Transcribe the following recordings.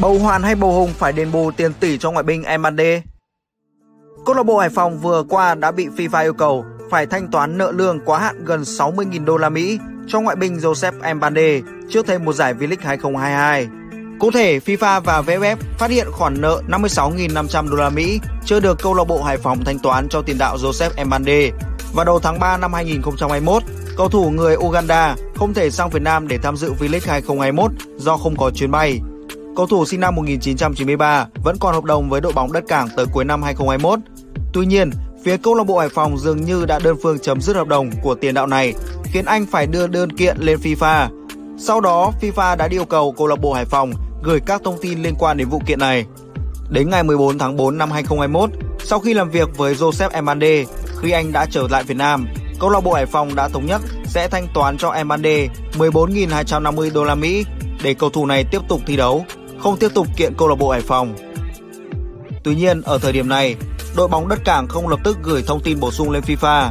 Bầu Hoàn hay Bầu Hùng phải đền bù tiền tỷ cho ngoại binh Mbande? Câu lạc bộ Hải Phòng vừa qua đã bị FIFA yêu cầu phải thanh toán nợ lương quá hạn gần 60.000 đô la Mỹ cho ngoại binh Joseph Mbande trước thêm một giải V-League 2022. Cụ thể, FIFA và VFF phát hiện khoản nợ 56.500 đô la Mỹ chưa được câu lạc bộ Hải Phòng thanh toán cho tiền đạo Joseph Mbande. Vào đầu tháng 3 năm 2021, cầu thủ người Uganda không thể sang Việt Nam để tham dự V-League 2021 do không có chuyến bay. Cầu thủ sinh năm 1993 vẫn còn hợp đồng với đội bóng đất cảng tới cuối năm 2021. Tuy nhiên, phía câu lạc bộ Hải Phòng dường như đã đơn phương chấm dứt hợp đồng của tiền đạo này, khiến anh phải đưa đơn kiện lên FIFA. Sau đó, FIFA đã yêu cầu câu lạc bộ Hải Phòng gửi các thông tin liên quan đến vụ kiện này. Đến ngày 14 tháng 4 năm 2021, sau khi làm việc với Joseph Emande khi anh đã trở lại Việt Nam, câu lạc bộ Hải Phòng đã thống nhất sẽ thanh toán cho Emande 14.250 đô la Mỹ để cầu thủ này tiếp tục thi đấu, không tiếp tục kiện câu lạc bộ Hải Phòng. Tuy nhiên, ở thời điểm này, đội bóng đất cảng không lập tức gửi thông tin bổ sung lên FIFA.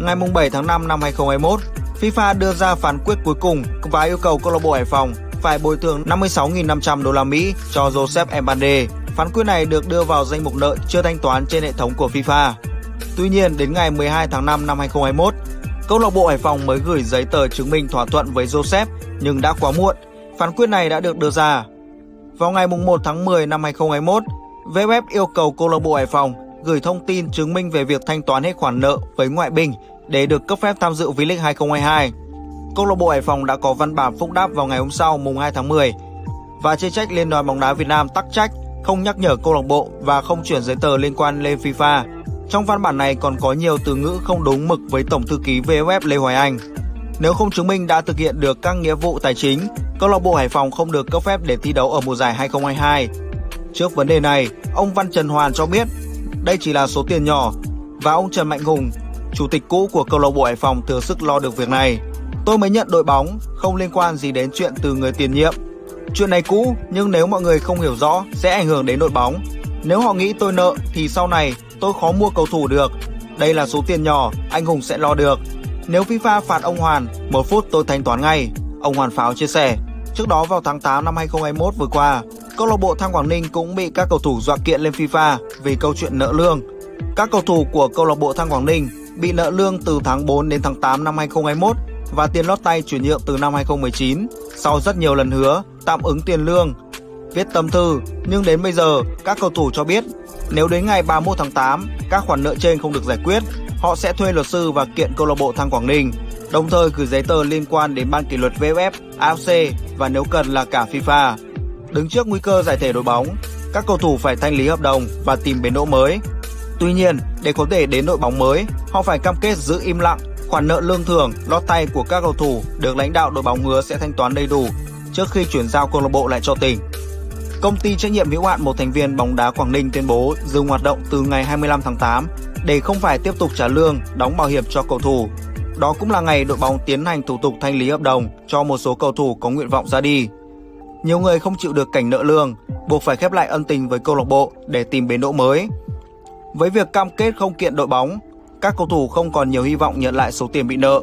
Ngày 7 tháng 5 năm 2021, FIFA đưa ra phán quyết cuối cùng và yêu cầu câu lạc bộ Hải Phòng phải bồi thường 56.500 đô la Mỹ cho Joseph mbappe Phán quyết này được đưa vào danh mục nợ chưa thanh toán trên hệ thống của FIFA. Tuy nhiên, đến ngày 12 tháng 5 năm 2021, câu lạc bộ Hải Phòng mới gửi giấy tờ chứng minh thỏa thuận với Joseph nhưng đã quá muộn. Phán quyết này đã được đưa ra. Vào ngày 1 tháng 10 năm 2021, VFF yêu cầu câu lạc bộ Hải Phòng gửi thông tin chứng minh về việc thanh toán hết khoản nợ với ngoại binh để được cấp phép tham dự V-League 2022 câu lạc bộ Hải Phòng đã có văn bản phúc đáp vào ngày hôm sau mùng 2 tháng 10 và chê trách Liên đoàn bóng đá Việt Nam tắc trách không nhắc nhở câu lạc bộ và không chuyển giấy tờ liên quan lên FIFA. Trong văn bản này còn có nhiều từ ngữ không đúng mực với Tổng thư ký VFF Lê Hoài Anh. Nếu không chứng minh đã thực hiện được các nghĩa vụ tài chính, câu lạc bộ Hải Phòng không được cấp phép để thi đấu ở mùa giải 2022. Trước vấn đề này, ông Văn Trần Hoàn cho biết đây chỉ là số tiền nhỏ và ông Trần Mạnh Hùng, chủ tịch cũ của câu lạc bộ Hải Phòng thừa sức lo được việc này. Tôi mới nhận đội bóng, không liên quan gì đến chuyện từ người tiền nhiệm. Chuyện này cũ, nhưng nếu mọi người không hiểu rõ sẽ ảnh hưởng đến đội bóng. Nếu họ nghĩ tôi nợ thì sau này tôi khó mua cầu thủ được. Đây là số tiền nhỏ, anh Hùng sẽ lo được. Nếu FIFA phạt ông Hoàn, một phút tôi thanh toán ngay. Ông Hoàn Pháo chia sẻ. Trước đó vào tháng 8 năm 2021 vừa qua, câu lạc bộ Thăng Quảng Ninh cũng bị các cầu thủ dọa kiện lên FIFA vì câu chuyện nợ lương. Các cầu thủ của câu lạc bộ Thăng Quảng Ninh bị nợ lương từ tháng 4 đến tháng 8 năm 2021 và tiền lót tay chuyển nhượng từ năm 2019 sau rất nhiều lần hứa tạm ứng tiền lương. Viết tâm thư, nhưng đến bây giờ các cầu thủ cho biết nếu đến ngày 31 tháng 8 các khoản nợ trên không được giải quyết, họ sẽ thuê luật sư và kiện câu lạc bộ Thăng Quảng Ninh, đồng thời gửi giấy tờ liên quan đến ban kỷ luật VFF, AFC và nếu cần là cả FIFA. Đứng trước nguy cơ giải thể đội bóng, các cầu thủ phải thanh lý hợp đồng và tìm bến đỗ mới. Tuy nhiên, để có thể đến đội bóng mới, họ phải cam kết giữ im lặng Khoản nợ lương thưởng, lót tay của các cầu thủ được lãnh đạo đội bóng hứa sẽ thanh toán đầy đủ trước khi chuyển giao câu lạc bộ lại cho tỉnh. Công ty trách nhiệm hữu hạn một thành viên bóng đá Quảng Ninh tuyên bố dừng hoạt động từ ngày 25 tháng 8 để không phải tiếp tục trả lương, đóng bảo hiểm cho cầu thủ. Đó cũng là ngày đội bóng tiến hành thủ tục thanh lý hợp đồng cho một số cầu thủ có nguyện vọng ra đi. Nhiều người không chịu được cảnh nợ lương, buộc phải khép lại ân tình với câu lạc bộ để tìm bến đỗ mới. Với việc cam kết không kiện đội bóng, các cầu thủ không còn nhiều hy vọng nhận lại số tiền bị nợ.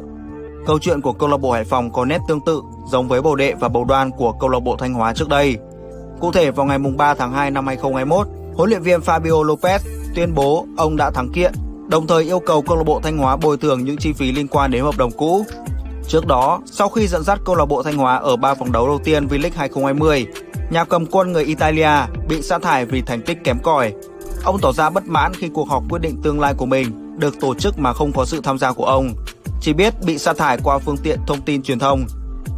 Câu chuyện của câu lạc bộ Hải Phòng có nét tương tự giống với bầu đệ và bầu đoan của câu lạc bộ Thanh Hóa trước đây. Cụ thể vào ngày 3 tháng 2 năm 2021, huấn luyện viên Fabio Lopez tuyên bố ông đã thắng kiện, đồng thời yêu cầu câu lạc bộ Thanh Hóa bồi thường những chi phí liên quan đến hợp đồng cũ. Trước đó, sau khi dẫn dắt câu lạc bộ Thanh Hóa ở 3 vòng đấu đầu tiên V-League 2020, nhà cầm quân người Italia bị sa thải vì thành tích kém cỏi. Ông tỏ ra bất mãn khi cuộc họp quyết định tương lai của mình được tổ chức mà không có sự tham gia của ông, chỉ biết bị sa thải qua phương tiện thông tin truyền thông.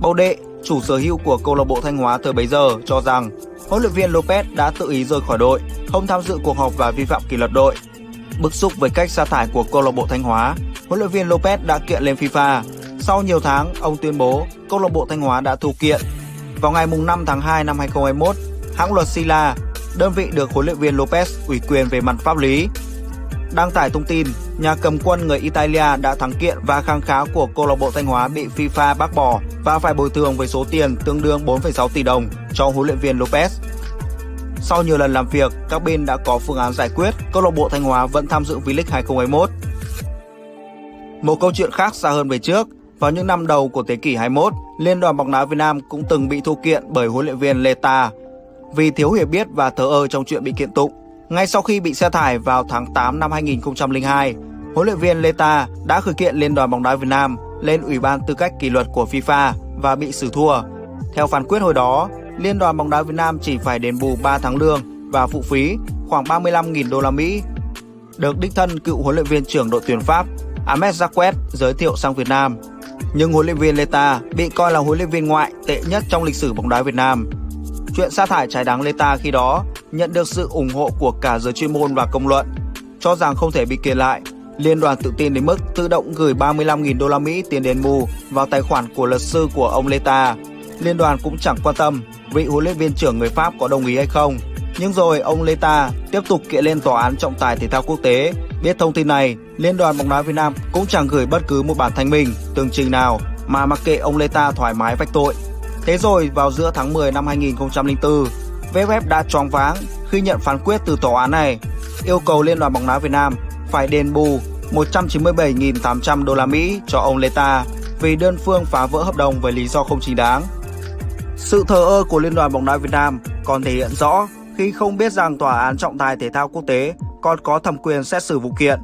Bầu đệ, chủ sở hữu của câu lạc bộ Thanh Hóa thời bấy giờ cho rằng huấn luyện viên Lopez đã tự ý rời khỏi đội, không tham dự cuộc họp và vi phạm kỷ luật đội. Bức xúc với cách sa thải của câu lạc bộ Thanh Hóa, huấn luyện viên Lopez đã kiện lên FIFA. Sau nhiều tháng, ông tuyên bố câu lạc bộ Thanh Hóa đã thu kiện. Vào ngày 5 tháng 2 năm 2021, hãng luật Sila, đơn vị được huấn luyện viên Lopez ủy quyền về mặt pháp lý, Đăng tải thông tin, nhà cầm quân người Italia đã thắng kiện và kháng cáo của câu lạc bộ Thanh Hóa bị FIFA bác bỏ và phải bồi thường với số tiền tương đương 4,6 tỷ đồng cho huấn luyện viên Lopez. Sau nhiều lần làm việc, các bên đã có phương án giải quyết, câu lạc bộ Thanh Hóa vẫn tham dự V-League 2021. Một câu chuyện khác xa hơn về trước, vào những năm đầu của thế kỷ 21, Liên đoàn bóng đá Việt Nam cũng từng bị thu kiện bởi huấn luyện viên Leta. vì thiếu hiểu biết và thờ ơ trong chuyện bị kiện tụng. Ngay sau khi bị sa thải vào tháng 8 năm 2002, huấn luyện viên Leta đã khởi kiện Liên đoàn bóng đá Việt Nam lên Ủy ban tư cách kỷ luật của FIFA và bị xử thua. Theo phán quyết hồi đó, Liên đoàn bóng đá Việt Nam chỉ phải đền bù 3 tháng lương và phụ phí khoảng 35.000 đô la Mỹ. Được đích thân cựu huấn luyện viên trưởng đội tuyển Pháp Ahmed Jacquet giới thiệu sang Việt Nam. Nhưng huấn luyện viên Leta bị coi là huấn luyện viên ngoại tệ nhất trong lịch sử bóng đá Việt Nam. Chuyện sa thải trái đáng Leta khi đó nhận được sự ủng hộ của cả giới chuyên môn và công luận, cho rằng không thể bị kiện lại. Liên đoàn tự tin đến mức tự động gửi 35.000 đô la Mỹ tiền đền bù vào tài khoản của luật sư của ông Leta. Liên đoàn cũng chẳng quan tâm vị huấn luyện viên trưởng người Pháp có đồng ý hay không. Nhưng rồi ông Leta tiếp tục kiện lên tòa án trọng tài thể thao quốc tế. Biết thông tin này, Liên đoàn bóng đá Việt Nam cũng chẳng gửi bất cứ một bản thanh minh, tường trình nào mà mặc kệ ông Leta thoải mái vạch tội. Thế rồi vào giữa tháng 10 năm 2004, VFF đã choáng váng khi nhận phán quyết từ tòa án này, yêu cầu Liên đoàn bóng đá Việt Nam phải đền bù 197.800 đô la Mỹ cho ông Leta vì đơn phương phá vỡ hợp đồng với lý do không chính đáng. Sự thờ ơ của Liên đoàn bóng đá Việt Nam còn thể hiện rõ khi không biết rằng tòa án trọng tài thể thao quốc tế còn có thẩm quyền xét xử vụ kiện.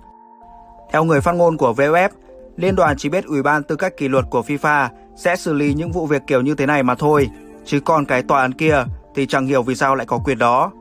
Theo người phát ngôn của VFF, liên đoàn chỉ biết Ủy ban tư cách kỷ luật của FIFA sẽ xử lý những vụ việc kiểu như thế này mà thôi, chứ còn cái tòa án kia thì chẳng hiểu vì sao lại có quyền đó.